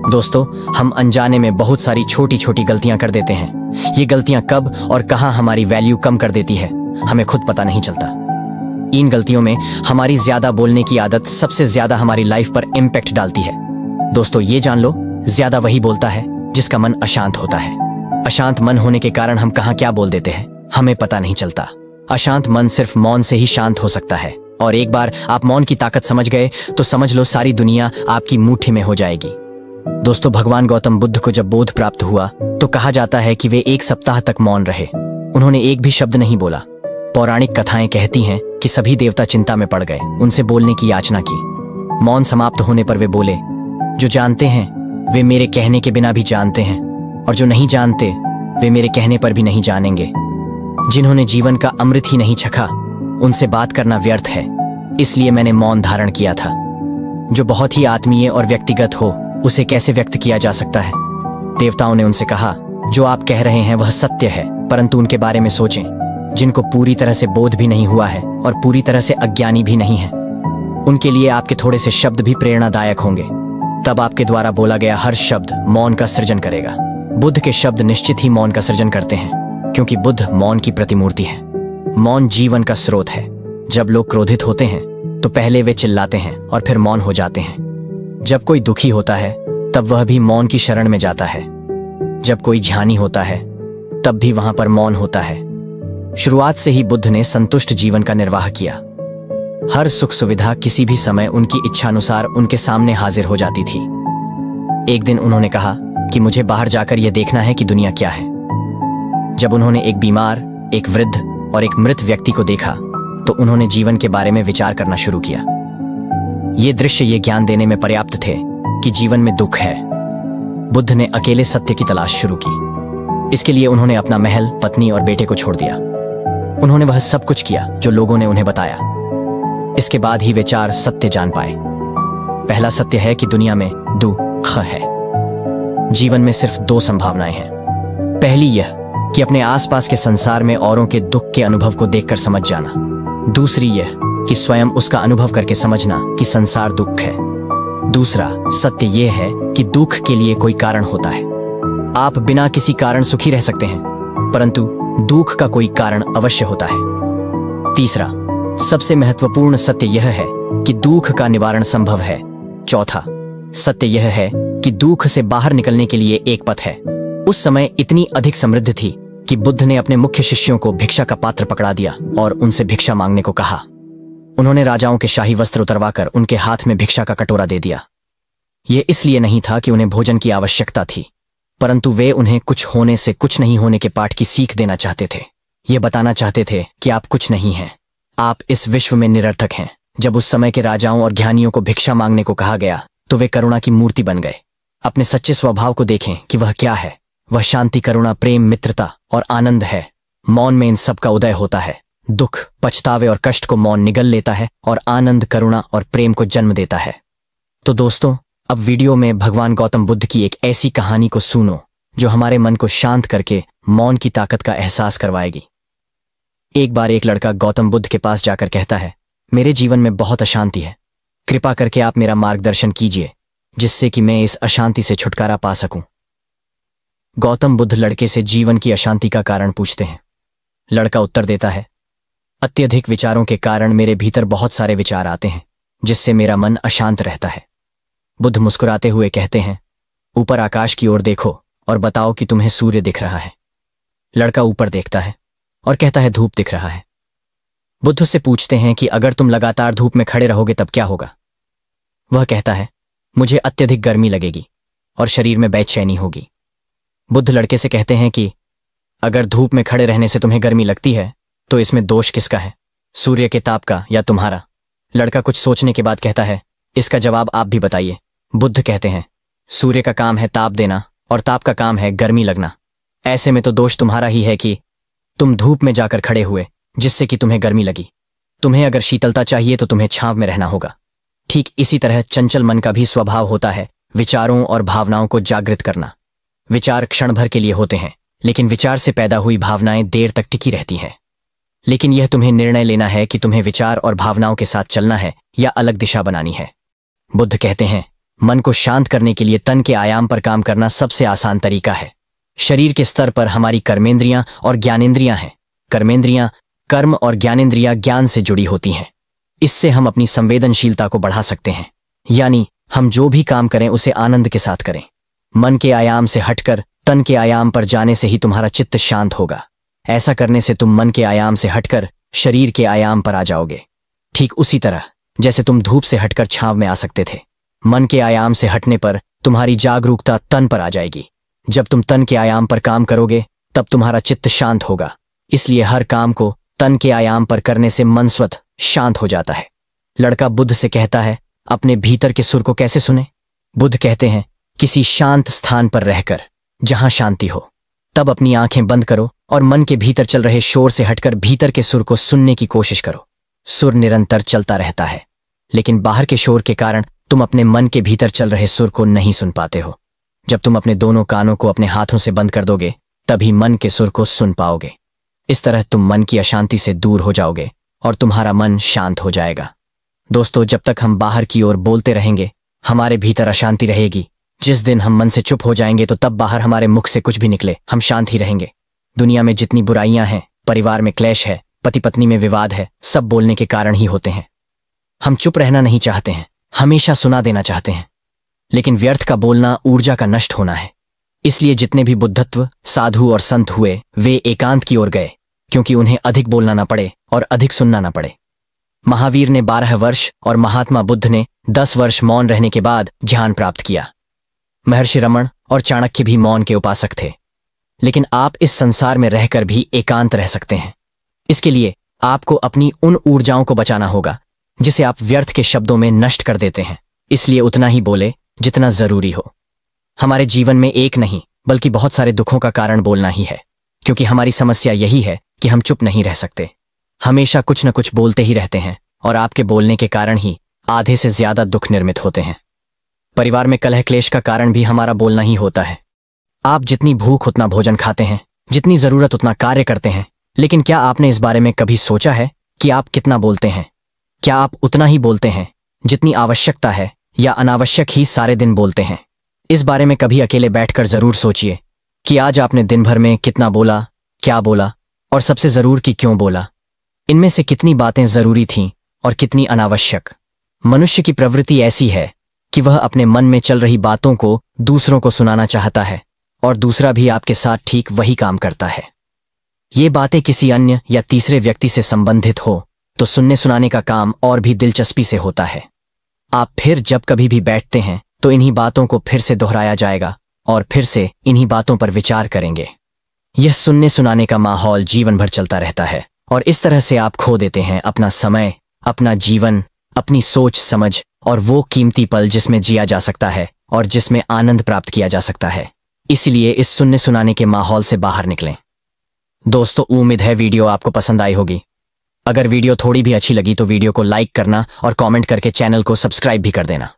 दोस्तों, हम अनजाने में बहुत सारी छोटी छोटी गलतियाँ कर देते हैं। ये गलतियाँ कब और कहाँ हमारी वैल्यू कम कर देती है, हमें खुद पता नहीं चलता। इन गलतियों में हमारी ज़्यादा बोलने की आदत सबसे ज़्यादा हमारी लाइफ पर इम्पैक्ट डालती है। दोस्तों, ये जान लो, ज़्यादा वही बोलता है जिसका मन अशांत होता है। अशांत मन होने के कारण हम कहा क्या बोल देते हैं, हमें पता नहीं चलता। अशांत मन सिर्फ़ मौन से ही शांत हो सकता है। और एक बार आप मौन की ताकत समझ गए तो समझ लो सारी दुनिया आपकी मुट्ठी में हो जाएगी। दोस्तों, भगवान गौतम बुद्ध को जब बोध प्राप्त हुआ तो कहा जाता है कि वे एक सप्ताह तक मौन रहे। उन्होंने एक भी शब्द नहीं बोला। पौराणिक कथाएँ कहती हैं कि सभी देवता चिंता में पड़ गए, उनसे बोलने की याचना की। मौन समाप्त होने पर वे बोले, जो जानते हैं, वे मेरे कहने के बिना भी जानते हैं, और जो नहीं जानते, वे मेरे कहने पर भी नहीं जानेंगे। जिन्होंने जीवन का अमृत ही नहीं छखा उनसे बात करना व्यर्थ है। इसलिए मैंने मौन धारण किया था। जो बहुत ही आत्मीय और व्यक्तिगत हो उसे कैसे व्यक्त किया जा सकता है? देवताओं ने उनसे कहा, जो आप कह रहे हैं वह सत्य है, परंतु उनके बारे में सोचें। जिनको पूरी तरह से बोध भी नहीं हुआ है और पूरी तरह से अज्ञानी भी नहीं है। उनके लिए आपके थोड़े से शब्द भी प्रेरणादायक होंगे। तब आपके द्वारा बोला गया हर शब्द मौन का सृजन करेगा। बुद्ध के शब्द निश्चित ही मौन का सृजन करते हैं, क्योंकि बुद्ध मौन की प्रतिमूर्ति है। मौन जीवन का स्रोत है। जब लोग क्रोधित होते हैं तो पहले वे चिल्लाते हैं और फिर मौन हो जाते हैं। जब कोई दुखी होता है, तब वह भी मौन की शरण में जाता है। जब कोई ध्यानी होता है, तब भी वहाँ पर मौन होता है। शुरुआत से ही बुद्ध ने संतुष्ट जीवन का निर्वाह किया। हर सुख सुविधा किसी भी समय उनकी इच्छानुसार उनके सामने हाजिर हो जाती थी। एक दिन उन्होंने कहा कि मुझे बाहर जाकर यह देखना है कि दुनिया क्या है। जब उन्होंने एक बीमार, एक वृद्ध और एक मृत व्यक्ति को देखा तो उन्होंने जीवन के बारे में विचार करना शुरू किया। ये दृश्य ये ज्ञान देने में पर्याप्त थे कि जीवन में दुख है। बुद्ध ने अकेले सत्य की तलाश शुरू की। इसके लिए उन्होंने अपना महल, पत्नी और बेटे को छोड़ दिया। उन्होंने वह सब कुछ किया जो लोगों ने उन्हें बताया। इसके बाद ही वे चार सत्य जान पाए। पहला सत्य है कि दुनिया में दुख है। जीवन में सिर्फ़ दो संभावनाएँ हैं। पहली यह कि अपने आसपास के संसार में औरों के दुख के अनुभव को देखकर समझ जाना। दूसरी यह कि स्वयं उसका अनुभव करके समझना कि संसार दुख है। दूसरा, सत्य यह है कि दुख के लिए कोई कारण होता है। आप बिना किसी कारण सुखी रह सकते हैं, परंतु दुख का कोई कारण अवश्य होता है। तीसरा, सबसे महत्वपूर्ण सत्य यह है कि दुख का निवारण संभव है। चौथा, सत्य यह है कि दुख से बाहर निकलने के लिए एक पथ है। उस समय इतनी अधिक समृद्ध थी कि बुद्ध ने अपने मुख्य शिष्यों को भिक्षा का पात्र पकड़ा दिया और उनसे भिक्षा मांगने को कहा। उन्होंने राजाओं के शाही वस्त्र उतरवाकर उनके हाथ में भिक्षा का कटोरा दे दिया। यह इसलिए नहीं था कि उन्हें भोजन की आवश्यकता थी, परंतु वे उन्हें कुछ होने से कुछ नहीं होने के पाठ की सीख देना चाहते थे। ये बताना चाहते थे कि आप कुछ नहीं हैं। आप इस विश्व में निरर्थक हैं। जब उस समय के राजाओं और ज्ञानियों को भिक्षा मांगने को कहा गया तो वे करुणा की मूर्ति बन गए। अपने सच्चे स्वभाव को देखें कि वह क्या है। वह शांति, करुणा, प्रेम, मित्रता और आनंद है। मौन में इन सब का उदय होता है। दुख, पछतावे और कष्ट को मौन निगल लेता है और आनंद, करुणा और प्रेम को जन्म देता है। तो दोस्तों, अब वीडियो में भगवान गौतम बुद्ध की एक ऐसी कहानी को सुनो, जो हमारे मन को शांत करके मौन की ताकत का एहसास करवाएगी। एक बार एक लड़का गौतम बुद्ध के पास जाकर कहता है, मेरे जीवन में बहुत अशांति है। कृपा करके आप मेरा मार्गदर्शन कीजिए, जिससे कि मैं इस अशांति से छुटकारा पा सकूँ। गौतम बुद्ध लड़के से जीवन की अशांति का कारण पूछते हैं। लड़का उत्तर देता है अत्यधिक विचारों के कारण मेरे भीतर बहुत सारे विचार आते हैं, जिससे मेरा मन अशांत रहता है। बुद्ध मुस्कुराते हुए कहते हैं, ऊपर आकाश की ओर देखो और बताओ कि तुम्हें सूर्य दिख रहा है। लड़का ऊपर देखता है और कहता है, धूप दिख रहा है। बुद्ध से पूछते हैं कि, अगर तुम लगातार धूप में खड़े रहोगे तब क्या होगा? वह कहता है, मुझे अत्यधिक गर्मी लगेगी और शरीर में बेचैनी होगी। बुद्ध लड़के से कहते हैं कि, अगर धूप में खड़े रहने से तुम्हें गर्मी लगती है तो इसमें दोष किसका है? सूर्य के ताप का या तुम्हारा? लड़का कुछ सोचने के बाद कहता है, इसका जवाब आप भी बताइए। बुद्ध कहते हैं, सूर्य का काम है ताप देना और ताप का काम है गर्मी लगना। ऐसे में तो दोष तुम्हारा ही है कि तुम धूप में जाकर खड़े हुए, जिससे कि तुम्हें गर्मी लगी। तुम्हें अगर शीतलता चाहिए तो तुम्हें छांव में रहना होगा। ठीक इसी तरह चंचल मन का भी स्वभाव होता है विचारों और भावनाओं को जागृत करना। विचार क्षण भर के लिए होते हैं, लेकिन विचार से पैदा हुई भावनाएँ देर तक टिकी रहती हैं। लेकिन यह तुम्हें निर्णय लेना है कि तुम्हें विचार और भावनाओं के साथ चलना है, या अलग दिशा बनानी है। बुद्ध कहते हैं, मन को शांत करने के लिए तन के आयाम पर काम करना सबसे आसान तरीका है। शरीर के स्तर पर हमारी कर्मेंद्रियाँ और ज्ञानेंद्रियाँ हैं। कर्मेंद्रियाँ, कर्म और ज्ञानेंद्रियाँ ज्ञान से जुड़ी होती हैं। इससे हम अपनी संवेदनशीलता को बढ़ा सकते हैं। यानी, हम जो भी काम करें उसे आनंद के साथ करें। मन के आयाम से हटकर, तन के आयाम पर जाने से ही तुम्हारा चित्त शांत होगा। ऐसा करने से तुम मन के आयाम से हटकर शरीर के आयाम पर आ जाओगे। ठीक उसी तरह, जैसे तुम धूप से हटकर छांव में आ सकते थे। मन के आयाम से हटने पर तुम्हारी जागरूकता तन पर आ जाएगी। जब तुम तन के आयाम पर काम करोगे, तब तुम्हारा चित्त शांत होगा। इसलिए हर काम को तन के आयाम पर करने से मन स्वत शांत हो जाता है। लड़का बुद्ध से कहता है, अपने भीतर के सुर को कैसे सुने? बुद्ध कहते हैं, किसी शांत स्थान पर रहकर, जहाँ शांति हो। तब अपनी आँखें बंद करो और मन के भीतर चल रहे शोर से हटकर भीतर के सुर को सुनने की कोशिश करो। सुर निरंतर चलता रहता है, लेकिन बाहर के शोर के कारण तुम अपने मन के भीतर चल रहे सुर को नहीं सुन पाते हो। जब तुम अपने दोनों कानों को अपने हाथों से बंद कर दोगे, तभी मन के सुर को सुन पाओगे। इस तरह तुम मन की अशांति से दूर हो जाओगे और तुम्हारा मन शांत हो जाएगा। दोस्तों, जब तक हम बाहर की ओर बोलते रहेंगे, हमारे भीतर अशांति रहेगी। जिस दिन हम मन से चुप हो जाएँगे तो तब बाहर हमारे मुख से कुछ भी निकले, हम शांत ही रहेंगे। दुनिया में जितनी बुराइयाँ हैं, परिवार में क्लेश है पति पत्नी में विवाद है, सब बोलने के कारण ही होते हैं। हम चुप रहना नहीं चाहते हैं, हमेशा सुना देना चाहते हैं। लेकिन व्यर्थ का बोलना ऊर्जा का नष्ट होना है। इसलिए जितने भी बुद्धत्व, साधु और संत हुए, वे एकांत की ओर गए, क्योंकि उन्हें अधिक बोलना ना पड़े और अधिक सुनना ना पड़े। महावीर ने बारह वर्ष और महात्मा बुद्ध ने दस वर्ष मौन रहने के बाद ध्यान प्राप्त किया। महर्षि रमण और चाणक्य भी मौन के उपासक थे। लेकिन आप इस संसार में रहकर भी एकांत रह सकते हैं। इसके लिए आपको अपनी उन ऊर्जाओं को बचाना होगा, जिसे आप व्यर्थ के शब्दों में नष्ट कर देते हैं। इसलिए उतना ही बोले जितना ज़रूरी हो। हमारे जीवन में एक नहीं, बल्कि बहुत सारे दुखों का कारण बोलना ही है, क्योंकि हमारी समस्या यही है कि हम चुप नहीं रह सकते। हमेशा कुछ न कुछ बोलते ही रहते हैं, और आपके बोलने के कारण ही आधे से ज़्यादा दुख निर्मित होते हैं। परिवार में कलह क्लेश का कारण भी हमारा बोलना ही होता है। आप जितनी भूख उतना भोजन खाते हैं, जितनी ज़रूरत उतना कार्य करते हैं। लेकिन क्या आपने इस बारे में कभी सोचा है कि आप कितना बोलते हैं? क्या आप उतना ही बोलते हैं जितनी आवश्यकता है या अनावश्यक ही सारे दिन बोलते हैं? इस बारे में कभी अकेले बैठकर ज़रूर सोचिए कि आज आपने दिन भर में कितना बोला, क्या बोला और सबसे ज़रूर कि क्यों बोला। इनमें से कितनी बातें ज़रूरी थीं और कितनी अनावश्यक। मनुष्य की प्रवृत्ति ऐसी है कि वह अपने मन में चल रही बातों को दूसरों को सुनाना चाहता है। और दूसरा भी आपके साथ ठीक वही काम करता है। ये बातें किसी अन्य या तीसरे व्यक्ति से संबंधित हो तो सुनने सुनाने का काम और भी दिलचस्पी से होता है। आप फिर जब कभी भी बैठते हैं तो इन्हीं बातों को फिर से दोहराया जाएगा और फिर से इन्हीं बातों पर विचार करेंगे। यह सुनने सुनाने का माहौल जीवन भर चलता रहता है और इस तरह से आप खो देते हैं अपना समय, अपना जीवन, अपनी सोच, समझ और वो कीमती पल जिसमें जिया जा सकता है और जिसमें आनंद प्राप्त किया जा सकता है। इसलिए इस सुनने सुनाने के माहौल से बाहर निकलें। दोस्तों, उम्मीद है वीडियो आपको पसंद आई होगी। अगर वीडियो थोड़ी भी अच्छी लगी तो वीडियो को लाइक करना और कमेंट करके चैनल को सब्सक्राइब भी कर देना।